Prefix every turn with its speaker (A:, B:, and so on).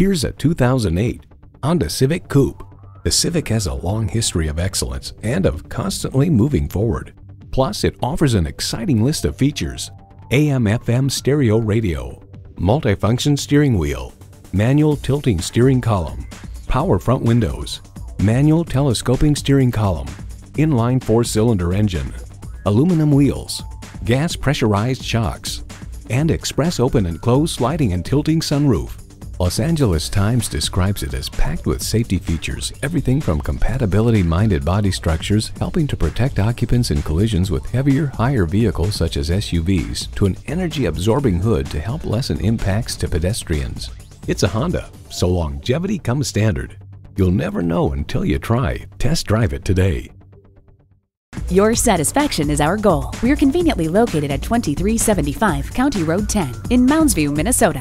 A: Here's a 2008 Honda Civic Coupe. The Civic has a long history of excellence and of constantly moving forward. Plus, it offers an exciting list of features. AM-FM stereo radio, multifunction steering wheel, manual tilting steering column, power front windows, manual telescoping steering column, inline four-cylinder engine, aluminum wheels, gas pressurized shocks, and express open and close sliding and tilting sunroof. Los Angeles Times describes it as packed with safety features, everything from compatibility-minded body structures helping to protect occupants in collisions with heavier, higher vehicles such as SUVs, to an energy-absorbing hood to help lessen impacts to pedestrians. It's a Honda, so longevity comes standard. You'll never know until you try. Test drive it today.
B: Your satisfaction is our goal. We're conveniently located at 2375 County Road 10 in Mounds View, Minnesota.